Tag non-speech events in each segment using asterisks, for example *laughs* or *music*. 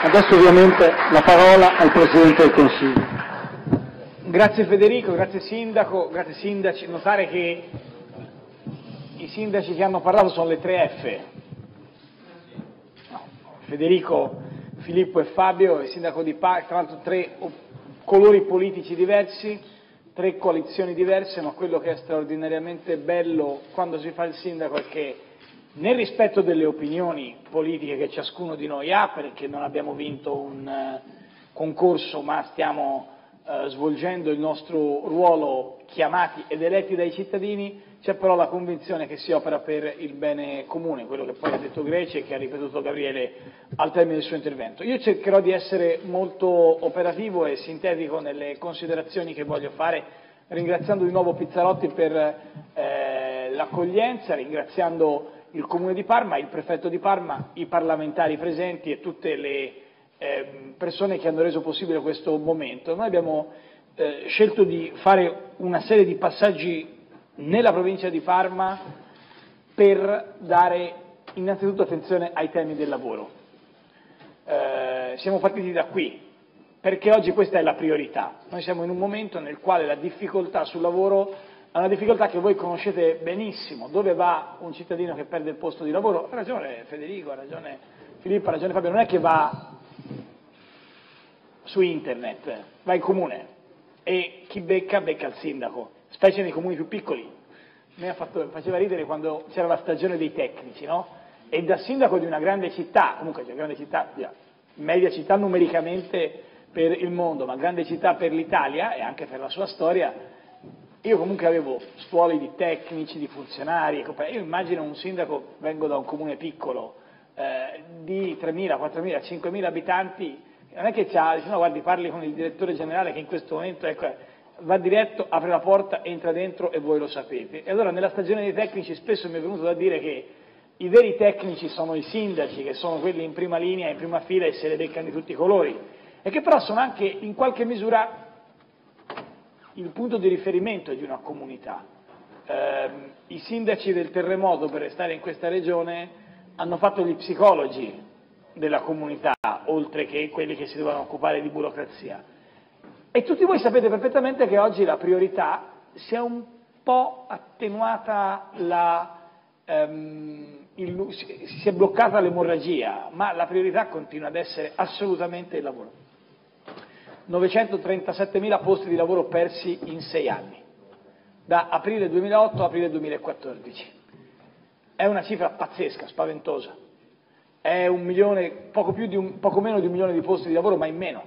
Adesso ovviamente la parola al Presidente del Consiglio. Grazie Federico, grazie Sindaco, grazie Sindaci. Notare che i sindaci che hanno parlato sono le tre F. Federico, Filippo e Fabio, il sindaco di Parma, tra l'altro tre colori politici diversi, tre coalizioni diverse, ma quello che è straordinariamente bello quando si fa il sindaco è che nel rispetto delle opinioni politiche che ciascuno di noi ha, perché non abbiamo vinto un eh, concorso ma stiamo eh, svolgendo il nostro ruolo chiamati ed eletti dai cittadini, c'è però la convinzione che si opera per il bene comune, quello che poi ha detto Greci e che ha ripetuto Gabriele al termine del suo intervento. Io cercherò di essere molto operativo e sintetico nelle considerazioni che voglio fare, ringraziando di nuovo Pizzarotti per eh, l'accoglienza, ringraziando il Comune di Parma, il Prefetto di Parma, i parlamentari presenti e tutte le eh, persone che hanno reso possibile questo momento. Noi abbiamo eh, scelto di fare una serie di passaggi nella provincia di Parma per dare innanzitutto attenzione ai temi del lavoro. Eh, siamo partiti da qui, perché oggi questa è la priorità. Noi siamo in un momento nel quale la difficoltà sul lavoro è una difficoltà che voi conoscete benissimo. Dove va un cittadino che perde il posto di lavoro? Ha ragione Federico, ha ragione Filippo, ha ragione Fabio, non è che va su internet, va in comune e chi becca becca il sindaco specie nei comuni più piccoli. A me fatto, faceva ridere quando c'era la stagione dei tecnici, no? E da sindaco di una grande città, comunque c'è una grande città, media città numericamente per il mondo, ma grande città per l'Italia e anche per la sua storia, io comunque avevo stuoli di tecnici, di funzionari, io immagino un sindaco, vengo da un comune piccolo, eh, di 3.000, 4.000, 5.000 abitanti, non è che c'ha, dice no guardi parli con il direttore generale che in questo momento ecco, va diretto, apre la porta, entra dentro e voi lo sapete. E allora nella stagione dei tecnici spesso mi è venuto da dire che i veri tecnici sono i sindaci, che sono quelli in prima linea, in prima fila e se le beccano di tutti i colori, e che però sono anche in qualche misura il punto di riferimento di una comunità. Eh, I sindaci del terremoto, per restare in questa regione, hanno fatto gli psicologi della comunità, oltre che quelli che si dovevano occupare di burocrazia. E tutti voi sapete perfettamente che oggi la priorità si è un po' attenuata la, ehm, il, si è bloccata l'emorragia, ma la priorità continua ad essere assolutamente il lavoro. 937.000 posti di lavoro persi in sei anni, da aprile 2008 a aprile 2014. È una cifra pazzesca, spaventosa. È milione, poco, un, poco meno di un milione di posti di lavoro, ma in meno.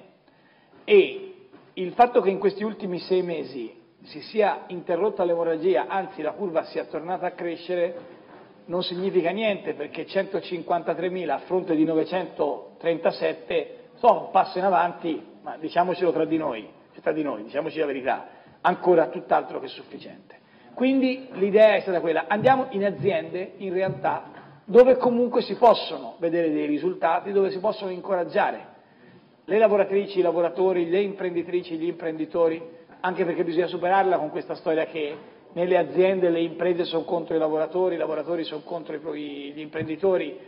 E il fatto che in questi ultimi sei mesi si sia interrotta l'emorragia, anzi la curva sia tornata a crescere, non significa niente perché 153.000 a fronte di 937 sono un passo in avanti, ma diciamocelo tra di noi, tra di noi, diciamoci la verità, ancora tutt'altro che sufficiente. Quindi l'idea è stata quella, andiamo in aziende in realtà dove comunque si possono vedere dei risultati, dove si possono incoraggiare le lavoratrici, i lavoratori, le imprenditrici, gli imprenditori, anche perché bisogna superarla con questa storia che nelle aziende le imprese sono contro i lavoratori, i lavoratori sono contro gli imprenditori.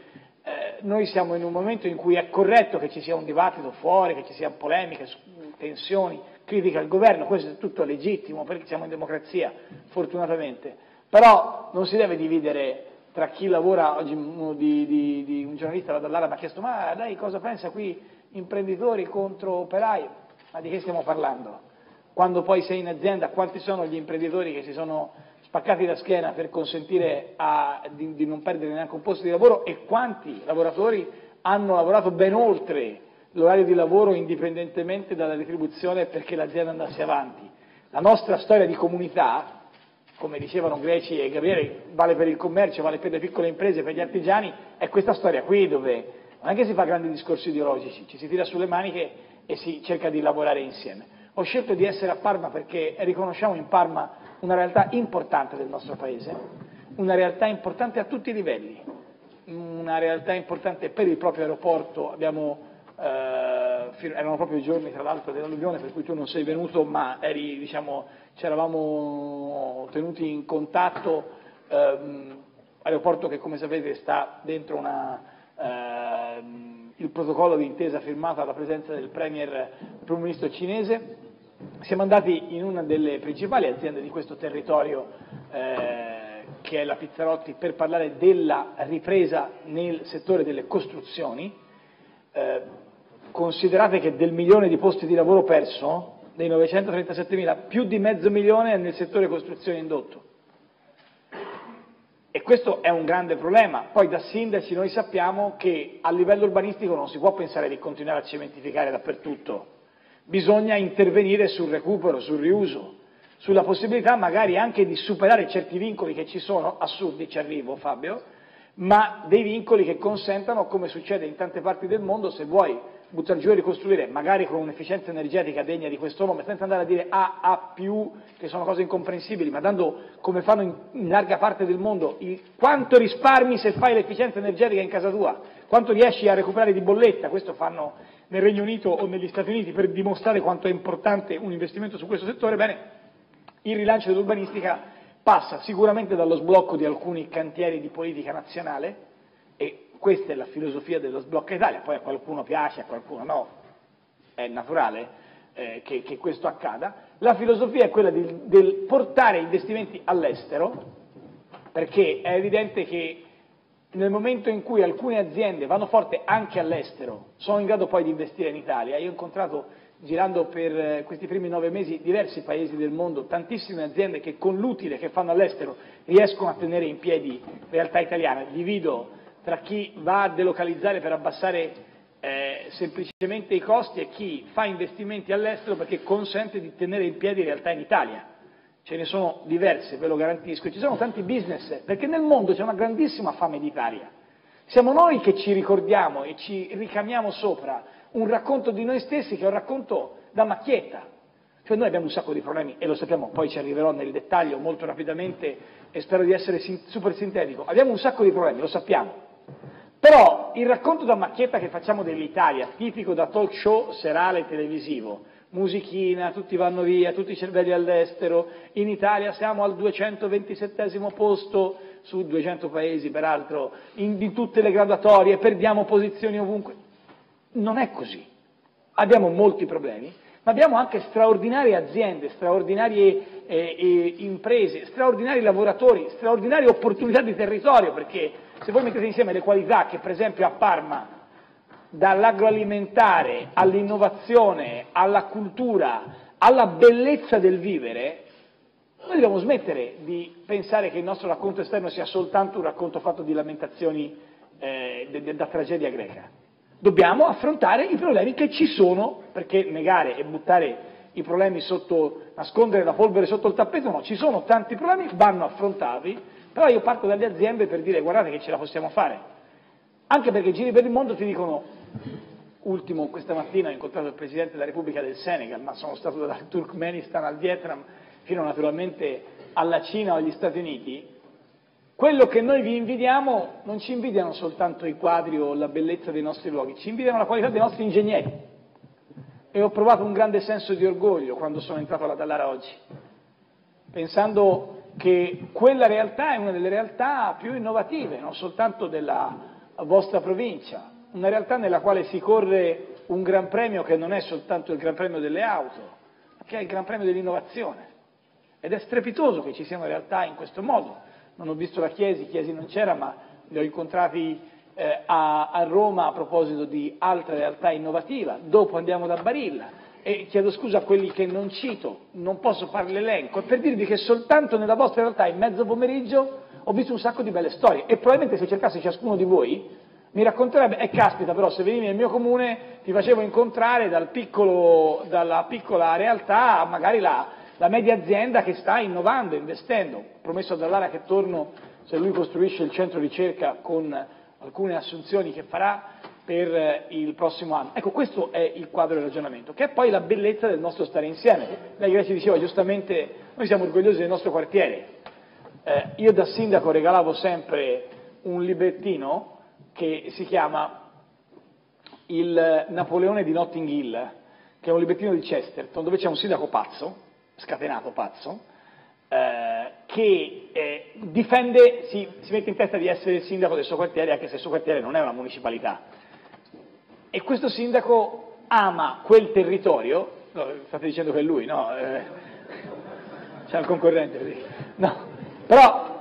Eh, noi siamo in un momento in cui è corretto che ci sia un dibattito fuori, che ci siano polemiche, tensioni, critica al governo, questo è tutto legittimo perché siamo in democrazia, fortunatamente, però non si deve dividere tra chi lavora, oggi di, di, di un giornalista dall'Ara mi ha chiesto ma lei cosa pensa qui imprenditori contro operai, ma di che stiamo parlando? Quando poi sei in azienda, quanti sono gli imprenditori che si sono spaccati la schiena per consentire a, di, di non perdere neanche un posto di lavoro e quanti lavoratori hanno lavorato ben oltre l'orario di lavoro indipendentemente dalla retribuzione perché l'azienda andasse avanti. La nostra storia di comunità, come dicevano Greci e Gabriele, vale per il commercio, vale per le piccole imprese, per gli artigiani, è questa storia qui dove non è che si fa grandi discorsi ideologici, ci si tira sulle maniche e si cerca di lavorare insieme. Ho scelto di essere a Parma perché riconosciamo in Parma una realtà importante del nostro Paese, una realtà importante a tutti i livelli, una realtà importante per il proprio aeroporto, abbiamo, eh, erano proprio i giorni tra l'altro dell'alluvione per cui tu non sei venuto ma eri, diciamo, ci eravamo tenuti in contatto, eh, aeroporto che come sapete sta dentro una Ehm, il protocollo di intesa firmato alla presenza del Premier Primo Ministro cinese. Siamo andati in una delle principali aziende di questo territorio, eh, che è la Pizzarotti, per parlare della ripresa nel settore delle costruzioni. Eh, considerate che del milione di posti di lavoro perso, dei 937 mila, più di mezzo milione è nel settore costruzione indotto. E questo è un grande problema. Poi da sindaci noi sappiamo che a livello urbanistico non si può pensare di continuare a cementificare dappertutto. Bisogna intervenire sul recupero, sul riuso, sulla possibilità magari anche di superare certi vincoli che ci sono, assurdi, ci arrivo Fabio, ma dei vincoli che consentano, come succede in tante parti del mondo, se vuoi buttare giù e ricostruire, magari con un'efficienza energetica degna di questo nome, senza andare a dire A, A che sono cose incomprensibili, ma dando, come fanno in, in larga parte del mondo, il, quanto risparmi se fai l'efficienza energetica in casa tua, quanto riesci a recuperare di bolletta, questo fanno nel Regno Unito o negli Stati Uniti per dimostrare quanto è importante un investimento su questo settore, bene, il rilancio dell'urbanistica passa sicuramente dallo sblocco di alcuni cantieri di politica nazionale, e questa è la filosofia dello sblocca Italia, poi a qualcuno piace, a qualcuno no, è naturale eh, che, che, questo accada. La filosofia è quella del portare investimenti all'estero, perché è evidente che nel momento in cui alcune aziende vanno forte anche all'estero, sono in grado poi di investire in Italia. Io ho incontrato, girando per eh, questi primi nove mesi, diversi paesi del mondo, tantissime aziende che con l'utile che fanno all'estero riescono a tenere in piedi realtà italiane. Divido tra chi va a delocalizzare per abbassare eh, semplicemente i costi e chi fa investimenti all'estero perché consente di tenere in piedi realtà in Italia. Ce ne sono diverse, ve lo garantisco, e ci sono tanti business, perché nel mondo c'è una grandissima fame d'Italia. Siamo noi che ci ricordiamo e ci ricamiamo sopra un racconto di noi stessi che è un racconto da macchietta. Cioè noi abbiamo un sacco di problemi e lo sappiamo, poi ci arriverò nel dettaglio molto rapidamente e spero di essere super sintetico. Abbiamo un sacco di problemi, lo sappiamo. Però il racconto da macchietta che facciamo dell'Italia, tipico da talk show serale televisivo, musichina, tutti vanno via, tutti i cervelli all'estero, in Italia siamo al 227 posto su 200 paesi peraltro, in, in tutte le graduatorie, perdiamo posizioni ovunque. Non è così. Abbiamo molti problemi, ma abbiamo anche straordinarie aziende, straordinarie eh, eh, imprese, straordinari lavoratori, straordinarie opportunità di territorio, perché se voi mettete insieme le qualità che per esempio a Parma, dall'agroalimentare all'innovazione, alla cultura, alla bellezza del vivere, noi dobbiamo smettere di pensare che il nostro racconto esterno sia soltanto un racconto fatto di lamentazioni eh, da tragedia greca. Dobbiamo affrontare i problemi che ci sono, perché negare e buttare i problemi sotto, nascondere la polvere sotto il tappeto, no, ci sono tanti problemi, vanno affrontati, però io parto dalle aziende per dire guardate che ce la possiamo fare. Anche perché giri per il mondo ti dicono, ultimo questa mattina ho incontrato il Presidente della Repubblica del Senegal, ma sono stato dal Turkmenistan al Vietnam fino naturalmente alla Cina o agli Stati Uniti, quello che noi vi invidiamo non ci invidiano soltanto i quadri o la bellezza dei nostri luoghi, ci invidiano la qualità dei nostri ingegneri. E ho provato un grande senso di orgoglio quando sono entrato alla Dallara oggi, pensando che quella realtà è una delle realtà più innovative, non soltanto della vostra provincia, una realtà nella quale si corre un gran premio che non è soltanto il gran premio delle auto, ma che è il gran premio dell'innovazione. Ed è strepitoso che ci siano realtà in questo modo. Non ho visto la Chiesi, Chiesi non c'era, ma li ho incontrati eh, a, a Roma a proposito di altra realtà innovativa. Dopo andiamo da Barilla, e chiedo scusa a quelli che non cito, non posso fare l'elenco, per dirvi che soltanto nella vostra realtà in mezzo pomeriggio ho visto un sacco di belle storie e probabilmente se cercassi ciascuno di voi mi racconterebbe, eh, caspita però se venivi nel mio comune ti facevo incontrare dal piccolo, dalla piccola realtà magari la, la, media azienda che sta innovando, investendo. Promesso a Dallara che torno se lui costruisce il centro ricerca con alcune assunzioni che farà per eh, il prossimo anno. Ecco, questo è il quadro del ragionamento, che è poi la bellezza del nostro stare insieme. Lei ci diceva giustamente, noi siamo orgogliosi del nostro quartiere. Eh, io da sindaco regalavo sempre un librettino che si chiama Il Napoleone di Notting Hill, che è un librettino di Chesterton, dove c'è un sindaco pazzo, scatenato pazzo, eh, che eh, difende, si, si mette in testa di essere il sindaco del suo quartiere, anche se il suo quartiere non è una municipalità e questo sindaco ama quel territorio, no, state dicendo che è lui, no? Eh, c'è un concorrente, no, però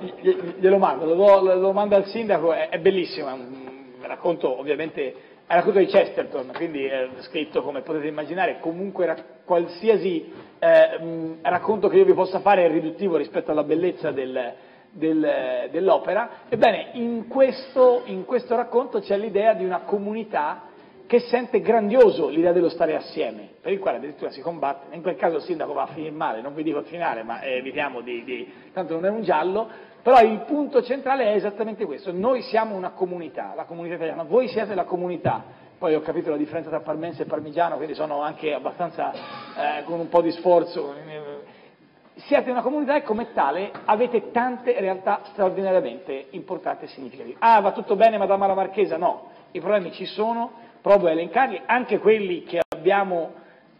glielo mando, lo, lo, lo mando al sindaco, è, è bellissimo, è un racconto ovviamente è racconto di Chesterton, quindi è scritto come potete immaginare, comunque qualsiasi eh, mh, racconto che io vi possa fare è riduttivo rispetto alla bellezza del, del, dell'opera. Ebbene, in questo, in questo racconto c'è l'idea di una comunità che sente grandioso l'idea dello stare assieme, per il quale addirittura si combatte, in quel caso il sindaco va a finire male, non vi dico il finale, ma evitiamo di, di tanto non è un giallo, però il punto centrale è esattamente questo, noi siamo una comunità, la comunità italiana, voi siete la comunità, poi ho capito la differenza tra parmense e parmigiano, quindi sono anche abbastanza eh, con un po' di sforzo, siete una comunità e come tale avete tante realtà straordinariamente importanti e significative. Ah, va tutto bene Madama la Marchesa? No, i problemi ci sono, provo a elencarli, anche quelli che, abbiamo,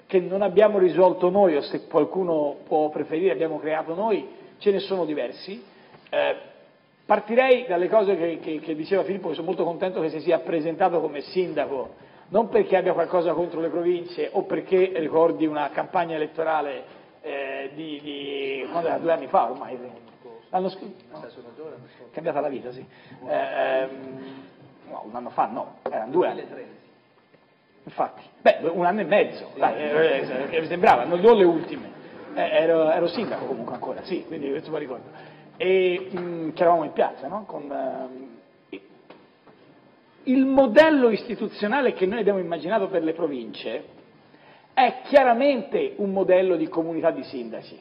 che non abbiamo risolto noi o se qualcuno può preferire abbiamo creato noi, ce ne sono diversi, eh, partirei dalle cose che, che, che, diceva Filippo, che sono molto contento che si sia presentato come sindaco, non perché abbia qualcosa contro le province o perché ricordi una campagna elettorale eh, di, di quando era due anni fa ormai, l'anno scorso, no, cambiata la vita, sì. Eh, ehm, no, un anno fa no, erano due anni. Infatti, beh, un anno e mezzo, dai, eh, eh, mi sembrava, non, non le ultime, eh, ero, ero, sindaco comunque ancora, sì, quindi questo mi ricordo e mh, mm, eravamo in piazza, no? Con, uh, il modello istituzionale che noi abbiamo immaginato per le province è chiaramente un modello di comunità di sindaci.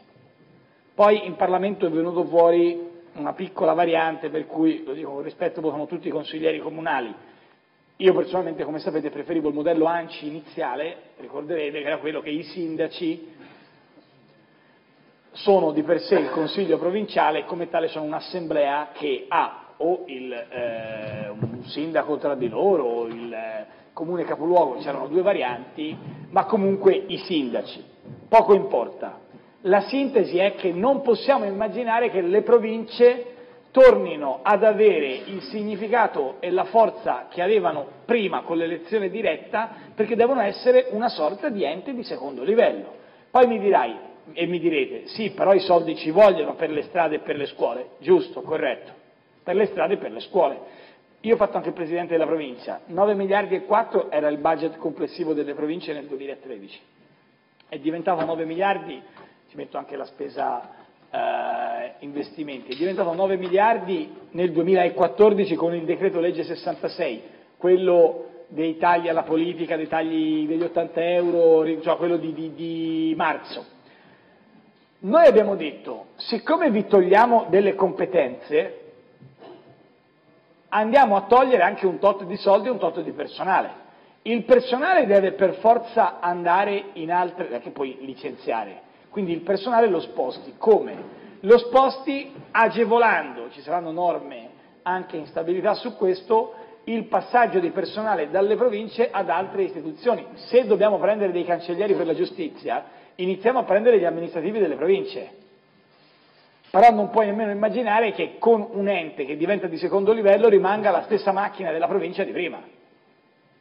Poi in Parlamento è venuto fuori una piccola variante per cui, lo dico con rispetto, sono tutti consiglieri comunali. Io personalmente, come sapete, preferivo il modello ANCI iniziale, ricorderete che era quello che i sindaci sono di per sé il Consiglio provinciale e come tale sono un'assemblea che ha o il, eh, un sindaco tra di loro o il eh, comune capoluogo, c'erano due varianti, ma comunque i sindaci. Poco importa. La sintesi è che non possiamo immaginare che le province tornino ad avere il significato e la forza che avevano prima con l'elezione diretta perché devono essere una sorta di ente di secondo livello. Poi mi dirai, e mi direte, sì, però i soldi ci vogliono per le strade e per le scuole. Giusto, corretto, per le strade e per le scuole. Io ho fatto anche il presidente della provincia, 9 miliardi e 4 era il budget complessivo delle province nel 2013. È diventato 9 miliardi, ci metto anche la spesa eh, investimenti, è diventato 9 miliardi nel 2014 con il decreto legge 66, quello dei tagli alla politica, dei tagli degli 80 euro, cioè quello di, di, di marzo noi abbiamo detto, siccome vi togliamo delle competenze, andiamo a togliere anche un tot di soldi e un tot di personale. Il personale deve per forza andare in altre, perché poi licenziare, quindi il personale lo sposti. Come? Lo sposti agevolando, ci saranno norme anche in stabilità su questo, il passaggio di personale dalle province ad altre istituzioni. Se dobbiamo prendere dei cancellieri per la giustizia, iniziamo a prendere gli amministrativi delle province. Però non puoi nemmeno immaginare che con un ente che diventa di secondo livello rimanga la stessa macchina della provincia di prima.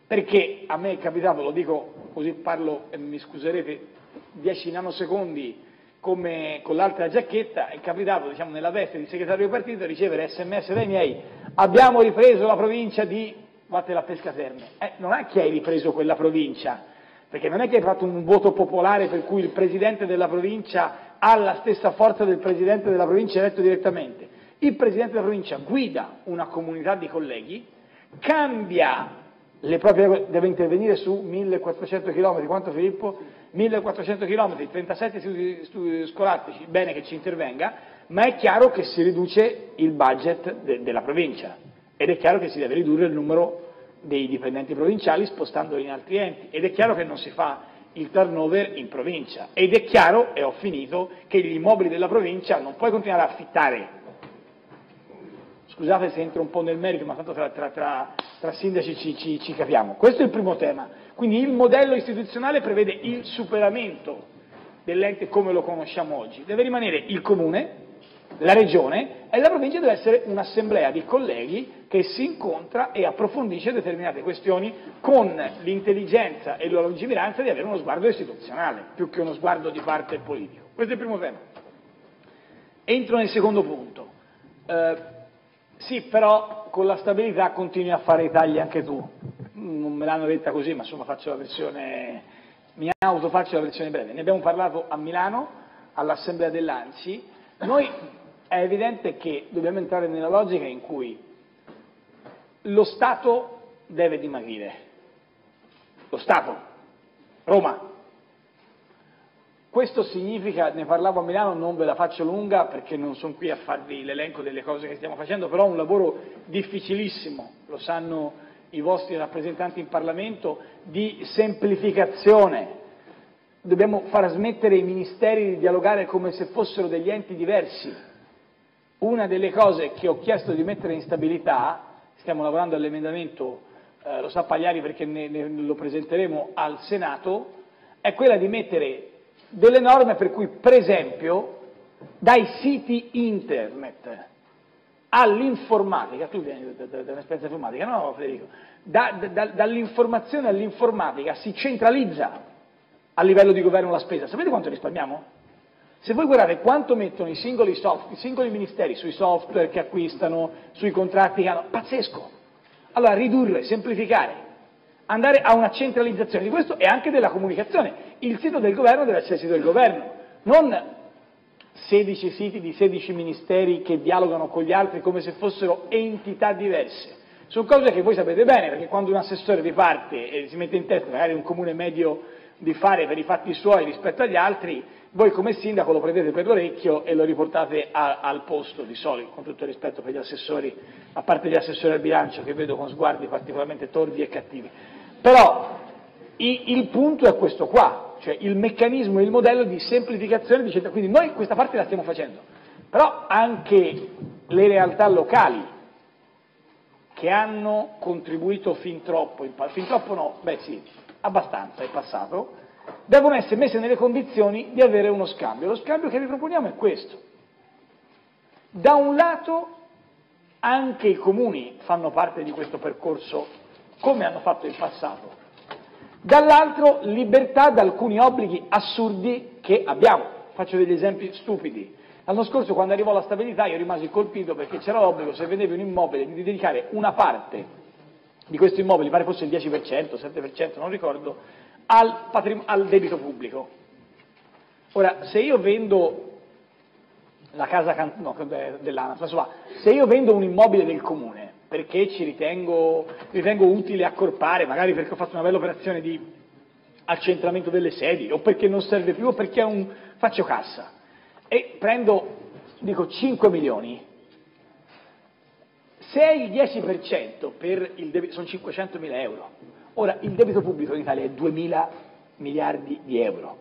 Perché a me è capitato, lo dico così parlo e mi scuserete 10 nanosecondi con l'altra giacchetta, è capitato diciamo, nella veste di segretario di partito ricevere sms dai miei abbiamo ripreso la provincia di Vatte la Pesca Terme. Eh, non è che hai ripreso quella provincia, perché non è che hai fatto un voto popolare per cui il presidente della provincia ha la stessa forza del presidente della provincia eletto direttamente. Il presidente della provincia guida una comunità di colleghi, cambia deve intervenire su 1400 km, quanto Filippo? 1400 km, 37 istituti scolastici, bene che ci intervenga, ma è chiaro che si riduce il budget de, della provincia ed è chiaro che si deve ridurre il numero dei dipendenti provinciali spostandoli in altri enti ed è chiaro che non si fa il turnover in provincia ed è chiaro, e ho finito, che gli immobili della provincia non puoi continuare a affittare. Scusate se entro un po' nel merito, ma tanto tra, tra, tra, tra sindaci ci, ci, ci capiamo. Questo è il primo tema. Quindi il modello istituzionale prevede il superamento dell'ente come lo conosciamo oggi. Deve rimanere il comune, la regione e la provincia deve essere un'assemblea di colleghi che si incontra e approfondisce determinate questioni con l'intelligenza e la lungimiranza di avere uno sguardo istituzionale, più che uno sguardo di parte politico. Questo è il primo tema. Entro nel secondo punto. Eh, sì, però con la stabilità continui a fare i tagli anche tu. Non me l'hanno detta così, ma insomma faccio la versione, mi autofaccio la versione breve. Ne abbiamo parlato a Milano, all'assemblea dell'ANCI. Noi è evidente che dobbiamo entrare nella logica in cui lo Stato deve dimagrire. Lo Stato, Roma. Questo significa, ne parlavo a Milano, non ve la faccio lunga perché non sono qui a farvi l'elenco delle cose che stiamo facendo, però è un lavoro difficilissimo, lo sanno i vostri rappresentanti in Parlamento, di semplificazione. Dobbiamo far smettere i ministeri di dialogare come se fossero degli enti diversi. Una delle cose che ho chiesto di mettere in stabilità, stiamo lavorando all'emendamento, eh, lo sa Pagliari perché ne, ne, lo presenteremo al Senato, è quella di mettere delle norme per cui, per esempio, dai siti internet all'informatica, tu vieni da, da, da un'esperienza informatica, no Federico? Da, da, dall'informazione all'informatica si centralizza a livello di governo la spesa. Sapete quanto risparmiamo? Se voi guardate quanto mettono i singoli, soft, i singoli ministeri sui software che acquistano, sui contratti che hanno, pazzesco. Allora ridurre, semplificare, andare a una centralizzazione di questo e anche della comunicazione. Il sito del governo deve essere il sito del governo, non 16 siti di 16 ministeri che dialogano con gli altri come se fossero entità diverse. Sono cose che voi sapete bene, perché quando un assessore vi parte e si mette in testa magari un comune medio di fare per i fatti suoi rispetto agli altri, voi come sindaco lo prendete per l'orecchio e lo riportate a, al posto di solito, con tutto il rispetto per gli assessori, a parte gli assessori al bilancio che vedo con sguardi particolarmente tordi e cattivi. Però il, il punto è questo qua, cioè il meccanismo e il modello di semplificazione di centro. Quindi noi questa parte la stiamo facendo, però anche le realtà locali che hanno contribuito fin troppo, fin troppo no, beh sì, abbastanza in passato, devono essere messe nelle condizioni di avere uno scambio. Lo scambio che vi proponiamo è questo. Da un lato anche i comuni fanno parte di questo percorso come hanno fatto in passato. Dall'altro libertà da alcuni obblighi assurdi che abbiamo. Faccio degli esempi stupidi. L'anno scorso quando arrivò la stabilità io rimasi colpito perché c'era l'obbligo se vendevi un immobile di dedicare una parte di questo immobile, pare fosse il 10%, 7%, non ricordo, al, al debito pubblico. Ora, se io vendo la casa no, dell'ANAS, se io vendo un immobile del comune perché ci ritengo, ritengo utile accorpare, magari perché ho fatto una bella operazione di accentramento delle sedi, o perché non serve più, o perché un, faccio cassa, e prendo, dico, 5 milioni, se è il 10% per il debito, sono 500 mila euro, ora il debito pubblico in Italia è 2 mila miliardi di euro,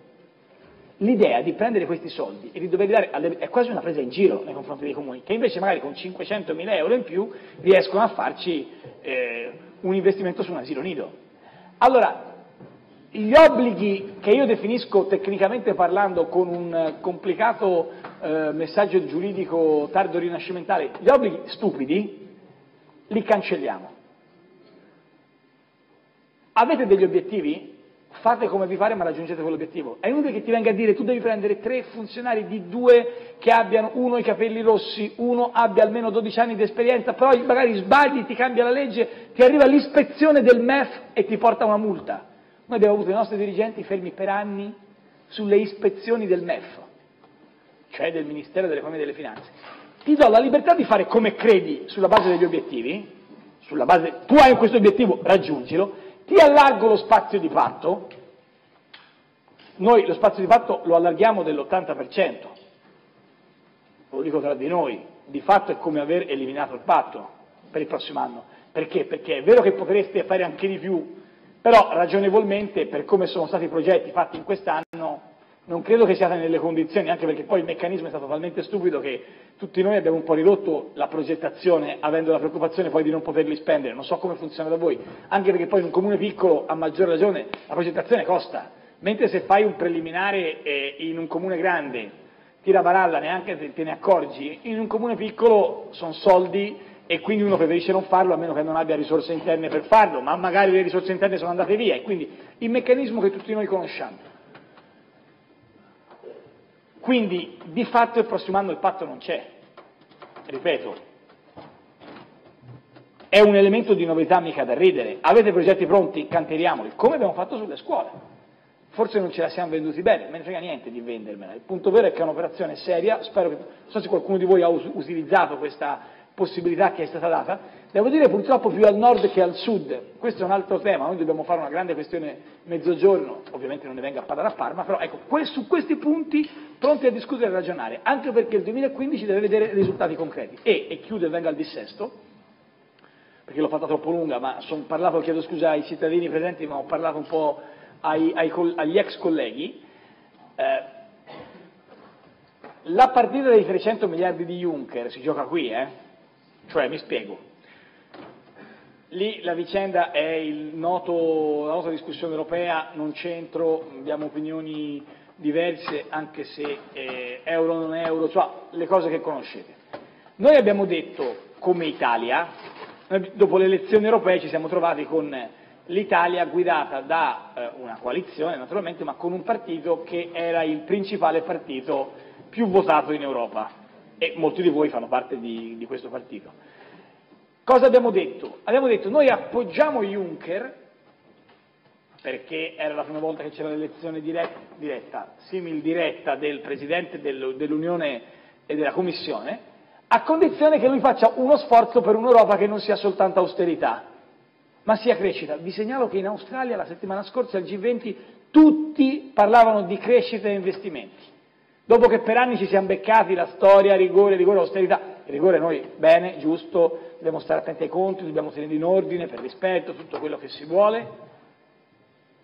l'idea di prendere questi soldi e di doverli dare è quasi una presa in giro nei confronti dei comuni, che invece magari con 500.000 euro in più riescono a farci eh, un investimento su un asilo nido. Allora, gli obblighi che io definisco tecnicamente parlando con un complicato eh, messaggio giuridico tardo rinascimentale, gli obblighi stupidi, li cancelliamo. Avete degli obiettivi? Fate come vi pare ma raggiungete quell'obiettivo. È inutile che ti venga a dire tu devi prendere tre funzionari di due che abbiano uno i capelli rossi, uno abbia almeno 12 anni di esperienza, però magari sbagli, ti cambia la legge, ti arriva l'ispezione del MEF e ti porta una multa. Noi abbiamo avuto i nostri dirigenti fermi per anni sulle ispezioni del MEF, cioè del Ministero dell'Economia e delle Finanze. Ti do la libertà di fare come credi sulla base degli obiettivi, sulla base, tu hai questo obiettivo, raggiungilo, ti allargo lo spazio di patto, noi lo spazio di patto lo allarghiamo dell'80%, lo dico tra di noi, di fatto è come aver eliminato il patto per il prossimo anno. Perché? Perché è vero che potreste fare anche di più, però ragionevolmente per come sono stati i progetti fatti in quest'anno non credo che siate nelle condizioni, anche perché poi il meccanismo è stato talmente stupido che tutti noi abbiamo un po' ridotto la progettazione avendo la preoccupazione poi di non poterli spendere, non so come funziona da voi, anche perché poi in un comune piccolo a maggior ragione la progettazione costa, mentre se fai un preliminare eh, in un comune grande tirabaralla neanche te ne accorgi, in un comune piccolo sono soldi e quindi uno preferisce non farlo a meno che non abbia risorse interne per farlo, ma magari le risorse interne sono andate via. E quindi il meccanismo che tutti noi conosciamo. Quindi di fatto il prossimo anno il patto non c'è, ripeto, è un elemento di novità mica da ridere. Avete progetti pronti? Canteriamoli, come abbiamo fatto sulle scuole. Forse non ce la siamo venduti bene, me ne frega niente di vendermela. Il punto vero è che è un'operazione seria, spero che, non so se qualcuno di voi ha utilizzato questa possibilità che è stata data, devo dire purtroppo più al nord che al sud, questo è un altro tema, noi dobbiamo fare una grande questione mezzogiorno, ovviamente non ne venga a parlare a Parma, però ecco, su questi punti pronti a discutere e ragionare, anche perché il 2015 deve vedere risultati concreti. E, e chiudo e vengo al dissesto, perché l'ho fatta troppo lunga, ma sono parlato, chiedo scusa ai cittadini presenti, ma ho parlato un po' ai, ai, agli ex colleghi, eh, la partita dei 300 miliardi di Juncker si gioca qui, eh? Cioè, mi spiego, lì la vicenda è noto, la nota discussione europea, non c'entro, abbiamo opinioni diverse anche se eh, euro non euro, cioè le cose che conoscete. Noi abbiamo detto come Italia, dopo le elezioni europee ci siamo trovati con l'Italia guidata da eh, una coalizione naturalmente, ma con un partito che era il principale partito più votato in Europa e molti di voi fanno parte di, di questo partito. Cosa abbiamo detto? Abbiamo detto noi appoggiamo Juncker perché era la prima volta che c'era l'elezione diretta, diretta simil diretta del Presidente dell'Unione e della Commissione, a condizione che lui faccia uno sforzo per un'Europa che non sia soltanto austerità, ma sia crescita. Vi segnalo che in Australia la settimana scorsa al G20 tutti parlavano di crescita e investimenti. Dopo che per anni ci siamo beccati la storia, rigore, rigore, austerità, rigore noi bene, giusto, dobbiamo stare attenti ai conti, dobbiamo tenere in ordine per rispetto, tutto quello che si vuole,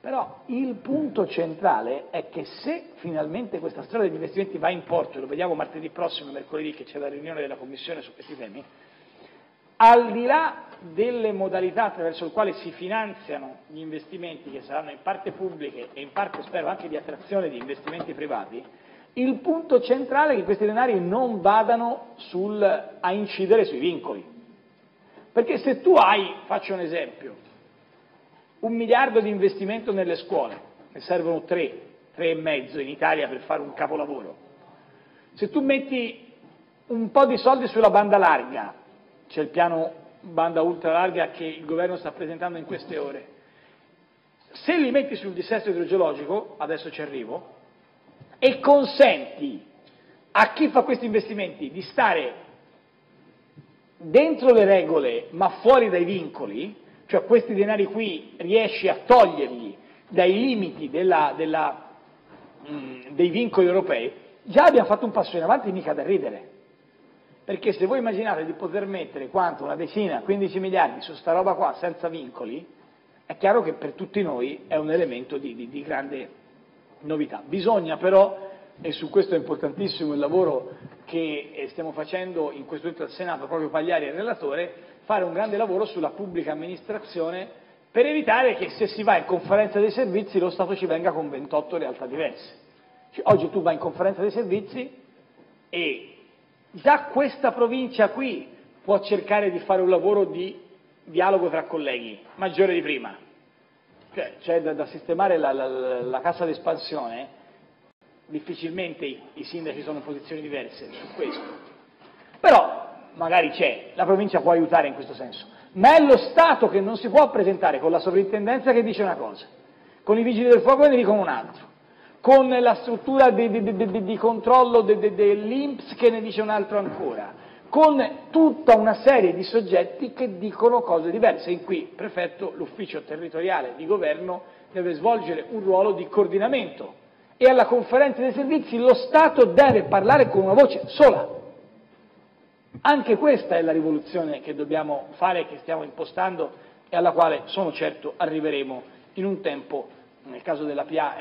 però il punto centrale è che se finalmente questa storia degli investimenti va in porto, e lo vediamo martedì prossimo, mercoledì, che c'è la riunione della Commissione su questi temi, al di là delle modalità attraverso le quali si finanziano gli investimenti, che saranno in parte pubbliche e in parte spero anche di attrazione di investimenti privati, il punto centrale è che questi denari non vadano sul, a incidere sui vincoli. Perché se tu hai, faccio un esempio, un miliardo di investimento nelle scuole, ne servono tre, tre e mezzo in Italia per fare un capolavoro, se tu metti un po' di soldi sulla banda larga, c'è il piano banda ultra larga che il governo sta presentando in queste ore, se li metti sul dissesto idrogeologico, adesso ci arrivo, e consenti a chi fa questi investimenti di stare dentro le regole ma fuori dai vincoli, cioè questi denari qui riesci a toglierli dai limiti della, della, mh, mm, dei vincoli europei, già abbiamo fatto un passo in avanti mica da ridere. Perché se voi immaginate di poter mettere quanto? Una decina, 15 miliardi su sta roba qua senza vincoli, è chiaro che per tutti noi è un elemento di, di, di grande novità. Bisogna però, e su questo è importantissimo il lavoro che eh, stiamo facendo in questo momento al Senato, proprio Pagliari e il relatore, fare un grande lavoro sulla pubblica amministrazione per evitare che se si va in conferenza dei servizi lo Stato ci venga con 28 realtà diverse. Cioè, oggi tu vai in conferenza dei servizi e da questa provincia qui può cercare di fare un lavoro di dialogo tra colleghi, maggiore di prima. Cioè, c'è da, da sistemare la, la, la cassa d'espansione, difficilmente i, i, sindaci sono in posizioni diverse su questo. Però magari c'è, la provincia può aiutare in questo senso, ma è lo Stato che non si può presentare con la sovrintendenza che dice una cosa, con i vigili del fuoco che ne dicono un altro, con la struttura di, di, di, di controllo dell'Inps che ne dice un altro ancora, con tutta una serie di soggetti che dicono cose diverse. In qui, prefetto, l'ufficio territoriale di governo deve svolgere un ruolo di coordinamento e alla conferenza dei servizi lo Stato deve parlare con una voce sola. Anche questa è la rivoluzione che dobbiamo fare, che stiamo impostando e alla quale sono certo arriveremo in un tempo, nel caso della PA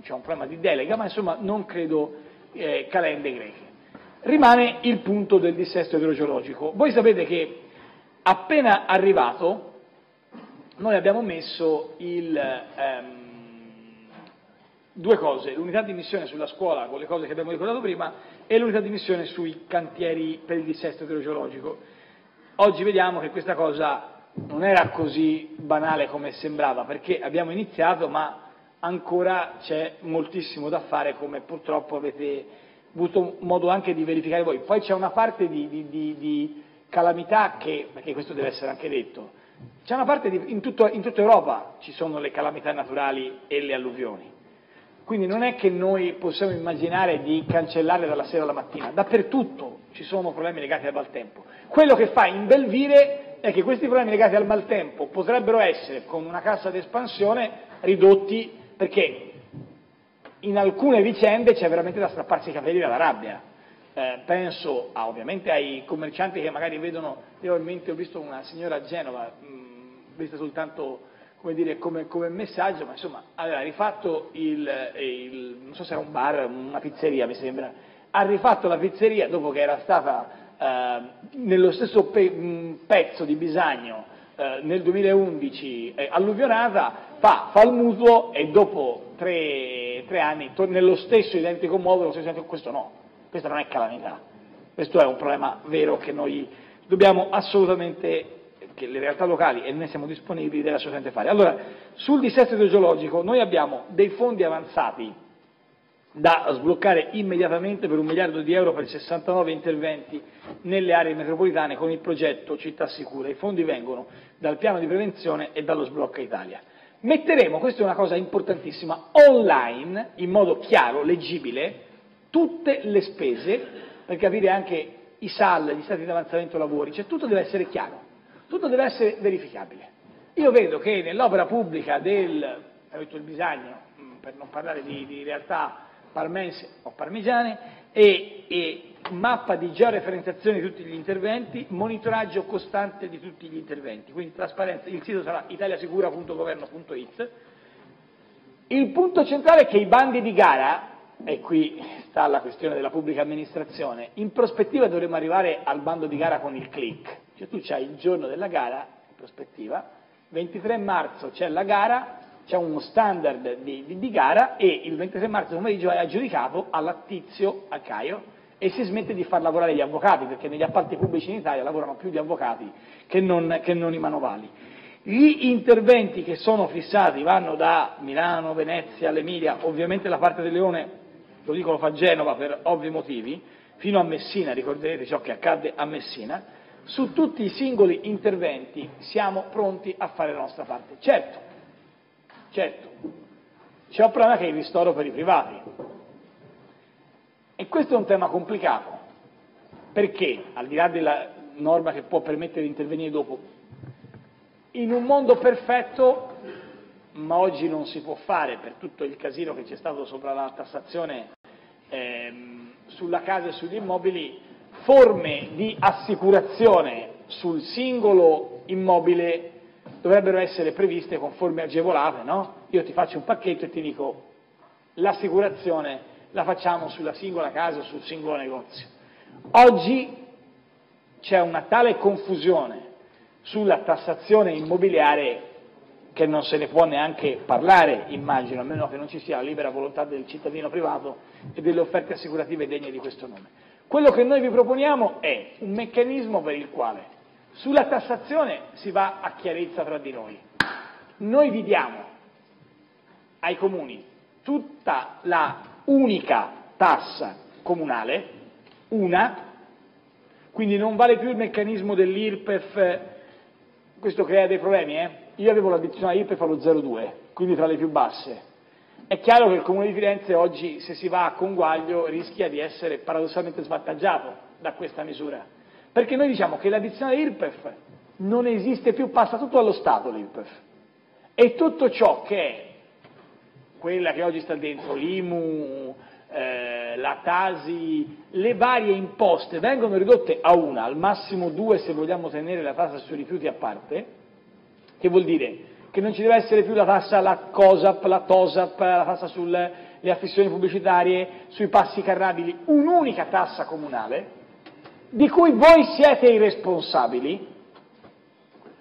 c'è un problema di delega, ma insomma non credo eh, calende greche rimane il punto del dissesto idrogeologico. Voi sapete che appena arrivato noi abbiamo messo il, ehm, due cose, l'unità di missione sulla scuola con le cose che abbiamo ricordato prima e l'unità di missione sui cantieri per il dissesto idrogeologico. Oggi vediamo che questa cosa non era così banale come sembrava, perché abbiamo iniziato ma ancora c'è moltissimo da fare come purtroppo avete avuto modo anche di verificare voi. Poi c'è una parte di, di, di, di calamità che, perché questo deve essere anche detto, c'è una parte di, in, tutto, in tutta Europa ci sono le calamità naturali e le alluvioni. Quindi non è che noi possiamo immaginare di cancellarle dalla sera alla mattina, dappertutto ci sono problemi legati al maltempo. Quello che fa inbelvire è che questi problemi legati al maltempo potrebbero essere, con una cassa di espansione, ridotti perché in alcune vicende c'è veramente da strapparsi i capelli dalla rabbia. Eh, penso a, ovviamente ai commercianti che magari vedono, io ho in mente, ho visto una signora a Genova, mh, vista soltanto come, dire, come, come, messaggio, ma insomma aveva rifatto il, il, non so se era un bar, una pizzeria mi sembra, ha rifatto la pizzeria dopo che era stata eh, nello stesso pe, mh, pezzo di Bisagno eh, nel 2011 eh, alluvionata, fa, fa il mutuo e dopo tre, tre anni nello stesso identico modo, lo stesso questo no, questa non è calamità, questo è un problema vero che noi dobbiamo assolutamente, che le realtà locali, e noi siamo disponibili, deve assolutamente fare. Allora, sul dissesto idrogeologico noi abbiamo dei fondi avanzati da sbloccare immediatamente per un miliardo di euro per 69 interventi nelle aree metropolitane con il progetto Città Sicura. I fondi vengono dal piano di prevenzione e dallo sblocca Italia. Metteremo, questa è una cosa importantissima, online, in modo chiaro, leggibile, tutte le spese, per capire anche i SAL, gli stati di avanzamento lavori, cioè tutto deve essere chiaro, tutto deve essere verificabile. Io vedo che nell'opera pubblica del, ho detto il Bisagno, mm, per non parlare di, di realtà parmense o parmigiane, e, mappa di georeferenziazione di tutti gli interventi, monitoraggio costante di tutti gli interventi, quindi trasparenza, il sito sarà italiasicura.governo.it. Il punto centrale è che i bandi di gara e qui sta la questione della pubblica amministrazione, in prospettiva dovremmo arrivare al bando di gara con il click, cioè tu c'hai il giorno della gara, in prospettiva, 23 marzo c'è la gara, c'è uno standard di, di, di, gara e il 23 marzo pomeriggio è aggiudicato alla Tizio, al Caio, e si smette di far lavorare gli avvocati, perché negli appalti pubblici in Italia lavorano più gli avvocati che non, che non i manovali. Gli interventi che sono fissati vanno da Milano, Venezia, l'Emilia, ovviamente la parte del Leone lo dico lo fa Genova per ovvi motivi, fino a Messina, ricorderete ciò che accadde a Messina, su tutti i singoli interventi siamo pronti a fare la nostra parte. Certo, certo, c'è un problema che è il ristoro per i privati. E questo è un tema complicato, perché, al di là della norma che può permettere di intervenire dopo, in un mondo perfetto, ma oggi non si può fare per tutto il casino che c'è stato sopra la tassazione ehm, sulla casa e sugli immobili forme di assicurazione sul singolo immobile dovrebbero essere previste con forme agevolate, no? Io ti faccio un pacchetto e ti dico l'assicurazione la facciamo sulla singola casa o sul singolo negozio. Oggi c'è una tale confusione sulla tassazione immobiliare che non se ne può neanche parlare, immagino, a meno che non ci sia la libera volontà del cittadino privato e delle offerte assicurative degne di questo nome. Quello che noi vi proponiamo è un meccanismo per il quale sulla tassazione si va a chiarezza tra di noi. Noi vi diamo ai comuni tutta la unica tassa comunale, una, quindi non vale più il meccanismo dell'IRPEF, questo crea dei problemi, eh? io avevo l'addizionale IRPEF allo 0,2, quindi tra le più basse. È chiaro che il Comune di Firenze oggi, se si va a conguaglio, rischia di essere paradossalmente svantaggiato da questa misura, perché noi diciamo che l'addizionale IRPEF non esiste più, passa tutto allo Stato l'IRPEF, e tutto ciò che è quella che oggi sta dentro, l'IMU, eh, la Tasi, le varie imposte vengono ridotte a una, al massimo due se vogliamo tenere la tassa sui rifiuti a parte, che vuol dire che non ci deve essere più la tassa, la COSAP, la TOSAP, la tassa sulle affissioni pubblicitarie, sui passi carrabili, un'unica tassa comunale, di cui voi siete i responsabili,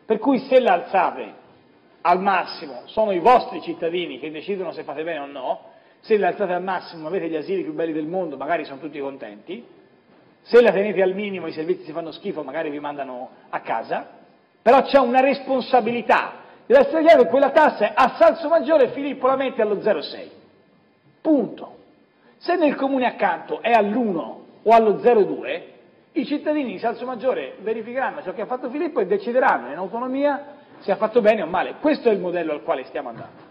per cui se l'alzate al massimo sono i vostri cittadini che decidono se fate bene o no, se la alzate al massimo avete gli asili più belli del mondo, magari sono tutti contenti, se la tenete al minimo i servizi si fanno schifo, magari vi mandano a casa, però c'è una responsabilità. Deve essere chiaro che quella tassa è a Salso Maggiore Filippo la mette allo 0,6. Punto. Se nel comune accanto è all'1 o allo 0,2, i cittadini di Salso Maggiore verificheranno ciò che ha fatto Filippo e decideranno in autonomia se ha fatto bene o male. Questo è il modello al quale stiamo andando.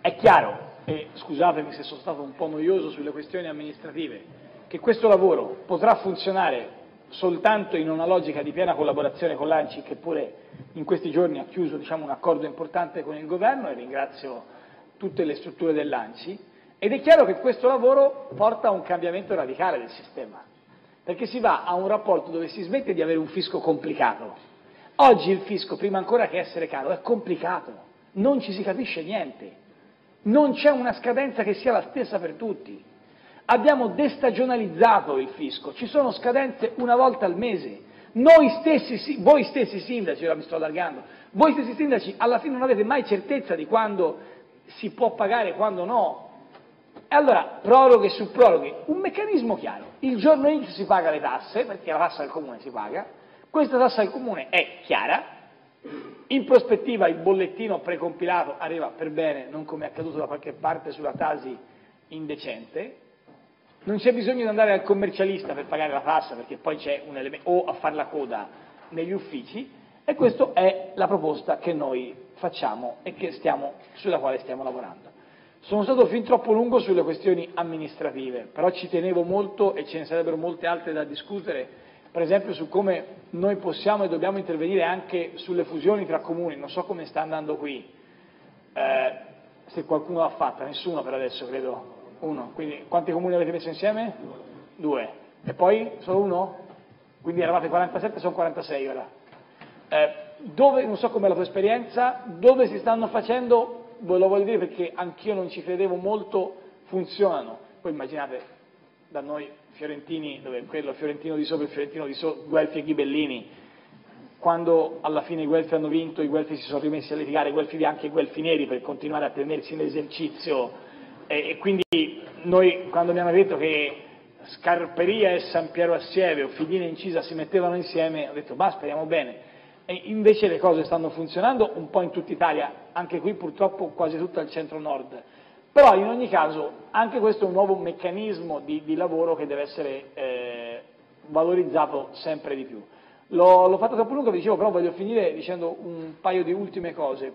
È chiaro, e scusatemi se sono stato un po' noioso sulle questioni amministrative, che questo lavoro potrà funzionare soltanto in una logica di piena collaborazione con l'ANCI, che pure in questi giorni ha chiuso diciamo, un accordo importante con il governo e ringrazio tutte le strutture dell'ANCI, ed è chiaro che questo lavoro porta a un cambiamento radicale del sistema, perché si va a un rapporto dove si smette di avere un fisco complicato. Oggi il fisco, prima ancora che essere caro, è complicato, non ci si capisce niente, non c'è una scadenza che sia la stessa per tutti. Abbiamo destagionalizzato il fisco, ci sono scadenze una volta al mese. Stessi, voi stessi sindaci, ora mi sto allargando, voi stessi sindaci alla fine non avete mai certezza di quando si può pagare e quando no. E allora, proroghe su proroghe, un meccanismo chiaro. Il giorno X si paga le tasse, perché la tassa del comune si paga, questa tassa del comune è chiara, in prospettiva il bollettino precompilato arriva per bene, non come è accaduto da qualche parte sulla Tasi indecente, non c'è bisogno di andare al commercialista per pagare la tassa perché poi c'è un elemento, o a fare la coda negli uffici. E questa è la proposta che noi facciamo e stiamo, sulla quale stiamo lavorando. Sono stato fin troppo lungo sulle questioni amministrative, però ci tenevo molto e ce ne sarebbero molte altre da discutere, per esempio su come noi possiamo e dobbiamo intervenire anche sulle fusioni tra comuni, non so come sta andando qui, eh, se qualcuno l'ha fatta, nessuno per adesso credo, uno. Quindi quanti comuni avete messo insieme? Due. E poi solo uno? Quindi eravate 47, sono 46 ora. Eh, dove, non so com'è la tua esperienza, dove si stanno facendo, ve lo voglio dire perché anch'io non ci credevo molto, funzionano. Poi immaginate da noi fiorentini, dove quello fiorentino di sopra e fiorentino di sotto, Guelfi e Ghibellini, quando alla fine i Guelfi hanno vinto, i Guelfi si sono rimessi a litigare, i Guelfi bianchi e i Guelfi neri per continuare a tenersi in esercizio e, e quindi noi quando mi hanno detto che Scarperia e San Piero Assieve o Figline Incisa si mettevano insieme, ho detto, ma speriamo bene. E invece le cose stanno funzionando un po' in tutta Italia, anche qui purtroppo quasi tutto al centro-nord. Però in ogni caso anche questo è un nuovo meccanismo di, di lavoro che deve essere eh, valorizzato sempre di più. L'ho, fatto troppo lungo, vi dicevo, però voglio finire dicendo un paio di ultime cose.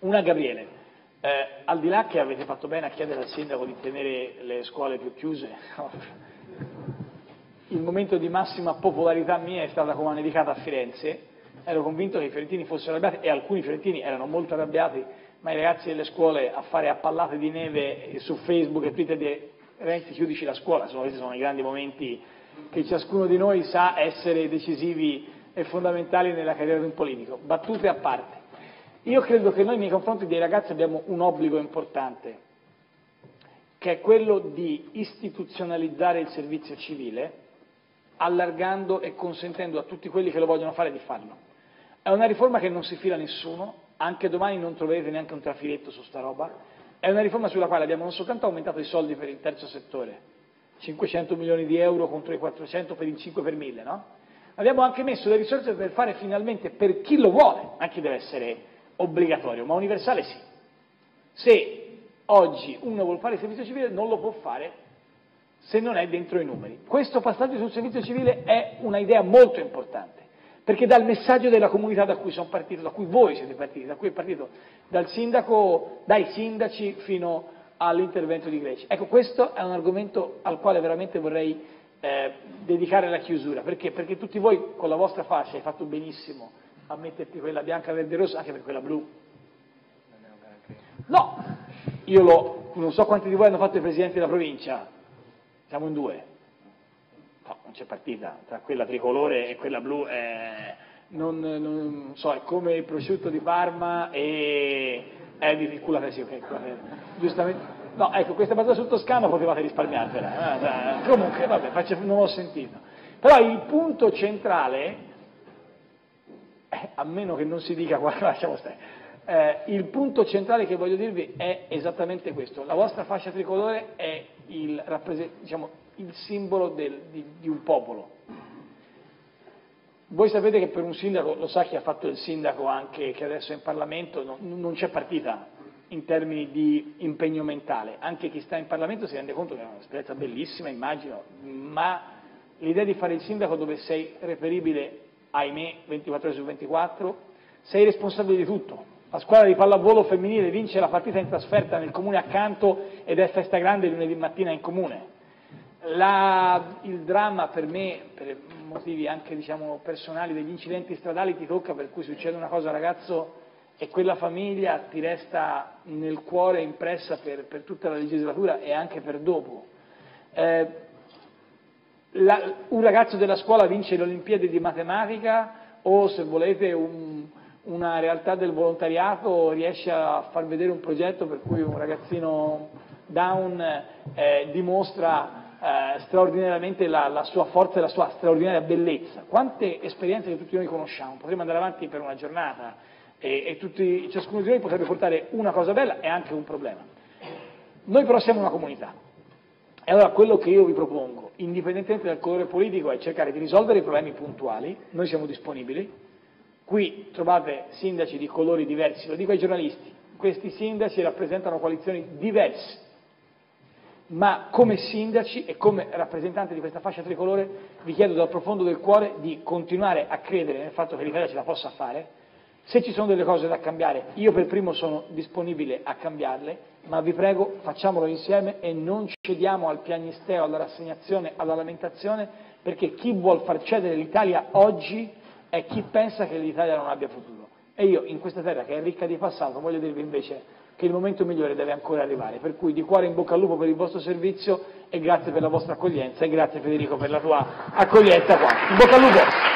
Una Gabriele. Eh, al di là che avete fatto bene a chiedere al sindaco di tenere le scuole più chiuse, *laughs* il momento di massima popolarità mia è stata come nevicata a Firenze, ero convinto che i fiorentini fossero arrabbiati e alcuni fiorentini erano molto arrabbiati, ma i ragazzi delle scuole a fare appallate di neve su Facebook e Twitter di Renzi chiudici la scuola, sono, questi sono i grandi momenti che ciascuno di noi sa essere decisivi e fondamentali nella carriera di un politico. Battute a parte. Io credo che noi nei confronti dei ragazzi abbiamo un obbligo importante, che è quello di istituzionalizzare il servizio civile, allargando e consentendo a tutti quelli che lo vogliono fare di farlo. È una riforma che non si fila nessuno, anche domani non troverete neanche un trafiletto su sta roba, è una riforma sulla quale abbiamo non soltanto aumentato i soldi per il terzo settore, 500 milioni di euro contro i 400 per il 5 per 1000, no? Abbiamo anche messo le risorse per fare finalmente per chi lo vuole, anche deve essere obbligatorio, ma universale sì. Se oggi uno vuole fare il servizio civile non lo può fare se non è dentro i numeri. Questo passaggio sul servizio civile è una idea molto importante, perché dà il messaggio della comunità da cui sono partito, da cui voi siete partiti, da cui è partito dal sindaco, dai sindaci fino all'intervento di Greci. Ecco, questo è un argomento al quale veramente vorrei eh, dedicare la chiusura, perché? Perché tutti voi con la vostra fascia hai fatto benissimo a metterti quella bianca, verde, rossa, anche per quella blu. No, io lo, non so quanti di voi hanno fatto i presidenti della provincia, siamo in due. No, non c'è partita tra quella tricolore e quella blu, eh, non, non, so, è come il prosciutto di Parma e eh, di culate sì, ok, giustamente. No, ecco, questa battuta sul toscano potevate risparmiarvela. Eh, comunque, vabbè, faccio, non l'ho sentito. Però il punto centrale a meno che non si dica, *laughs* lasciamo stare, Eh, il punto centrale che voglio dirvi è esattamente questo. La vostra fascia tricolore è il, diciamo, il simbolo del, di, di, un popolo. Voi sapete che per un sindaco, lo sa chi ha fatto il sindaco anche che adesso è in Parlamento, non, non c'è partita in termini di impegno mentale. Anche chi sta in Parlamento si rende conto che è un'esperienza bellissima, immagino, ma l'idea di fare il sindaco dove sei reperibile, ahimè, 24 ore su 24, sei responsabile di tutto. La squadra di pallavolo femminile vince la partita in trasferta nel comune accanto ed è festa grande lunedì mattina in comune. La, il dramma per me, per motivi anche diciamo, personali, degli incidenti stradali ti tocca per cui succede una cosa ragazzo e quella famiglia ti resta nel cuore impressa per, per tutta la legislatura e anche per dopo. Eh, la, un ragazzo della scuola vince le Olimpiadi di matematica o se volete un, una realtà del volontariato riesce a far vedere un progetto per cui un ragazzino down eh, dimostra eh, straordinariamente la, la, sua forza e la sua straordinaria bellezza. Quante esperienze che tutti noi conosciamo, potremmo andare avanti per una giornata e, e tutti, ciascuno di noi potrebbe portare una cosa bella e anche un problema. Noi però siamo una comunità. E allora quello che io vi propongo, indipendentemente dal colore politico, è cercare di risolvere i problemi puntuali, noi siamo disponibili, qui trovate sindaci di colori diversi, lo dico ai giornalisti, questi sindaci rappresentano coalizioni diverse, ma come sindaci e come rappresentanti di questa fascia tricolore vi chiedo dal profondo del cuore di continuare a credere nel fatto che l'Italia ce la possa fare, se ci sono delle cose da cambiare, io per primo sono disponibile a cambiarle, ma vi prego facciamolo insieme e non cediamo al piagnisteo, alla rassegnazione, alla lamentazione, perché chi vuol far cedere l'Italia oggi è chi pensa che l'Italia non abbia futuro. E io in questa terra che è ricca di passato voglio dirvi invece che il momento migliore deve ancora arrivare. Per cui di cuore in bocca al lupo per il vostro servizio e grazie per la vostra accoglienza e grazie Federico per la tua accoglienza qua. In bocca al lupo!